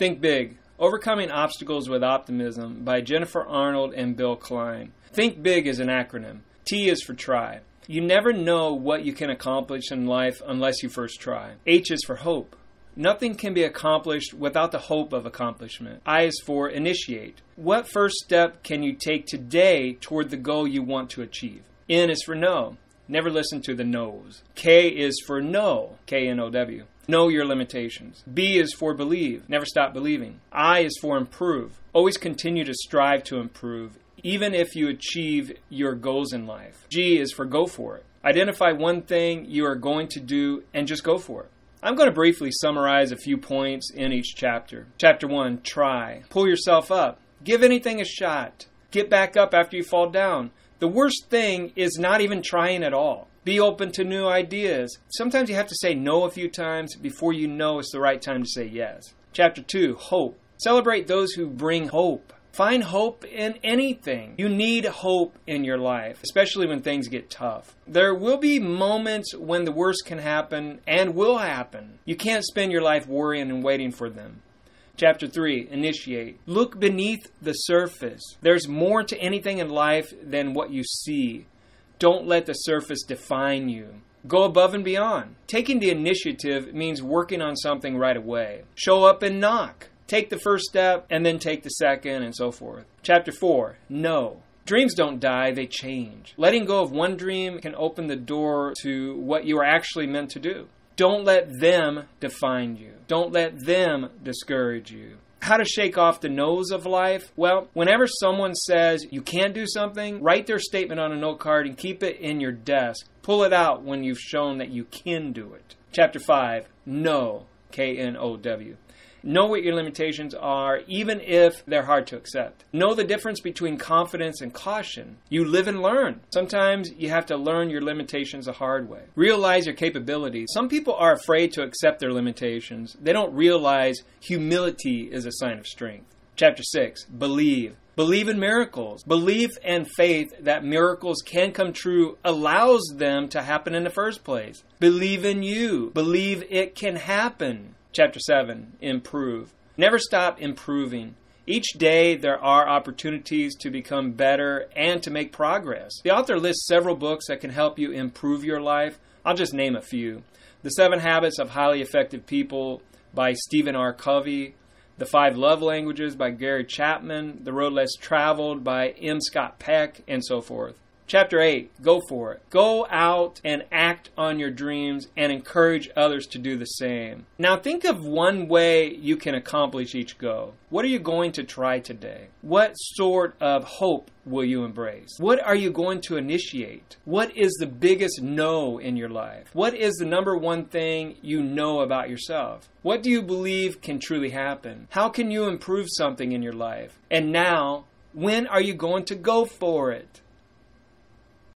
Think Big Overcoming Obstacles with Optimism by Jennifer Arnold and Bill Klein. Think Big is an acronym. T is for try. You never know what you can accomplish in life unless you first try. H is for hope. Nothing can be accomplished without the hope of accomplishment. I is for initiate. What first step can you take today toward the goal you want to achieve? N is for no. Never listen to the no's. K is for know. K N O W. Know your limitations. B is for believe. Never stop believing. I is for improve. Always continue to strive to improve, even if you achieve your goals in life. G is for go for it. Identify one thing you are going to do and just go for it. I'm going to briefly summarize a few points in each chapter. Chapter 1 Try. Pull yourself up. Give anything a shot. Get back up after you fall down. The worst thing is not even trying at all. Be open to new ideas. Sometimes you have to say no a few times before you know it's the right time to say yes. Chapter 2 Hope. Celebrate those who bring hope. Find hope in anything. You need hope in your life, especially when things get tough. There will be moments when the worst can happen and will happen. You can't spend your life worrying and waiting for them. Chapter 3 Initiate. Look beneath the surface. There's more to anything in life than what you see. Don't let the surface define you. Go above and beyond. Taking the initiative means working on something right away. Show up and knock. Take the first step and then take the second and so forth. Chapter 4 No. Dreams don't die, they change. Letting go of one dream can open the door to what you are actually meant to do. Don't let them define you. Don't let them discourage you. How to shake off the no's of life? Well, whenever someone says you can't do something, write their statement on a note card and keep it in your desk. Pull it out when you've shown that you can do it. Chapter 5 Know. K N O W. Know what your limitations are, even if they're hard to accept. Know the difference between confidence and caution. You live and learn. Sometimes you have to learn your limitations the hard way. Realize your capabilities. Some people are afraid to accept their limitations. They don't realize humility is a sign of strength. Chapter 6 Believe. Believe in miracles. Belief and faith that miracles can come true allows them to happen in the first place. Believe in you. Believe it can happen. Chapter 7 Improve. Never stop improving. Each day there are opportunities to become better and to make progress. The author lists several books that can help you improve your life. I'll just name a few The Seven Habits of Highly Effective People by Stephen R. Covey, The Five Love Languages by Gary Chapman, The Road Less Traveled by M. Scott Peck, and so forth. Chapter 8 Go for it. Go out and act on your dreams and encourage others to do the same. Now, think of one way you can accomplish each goal. What are you going to try today? What sort of hope will you embrace? What are you going to initiate? What is the biggest no in your life? What is the number one thing you know about yourself? What do you believe can truly happen? How can you improve something in your life? And now, when are you going to go for it?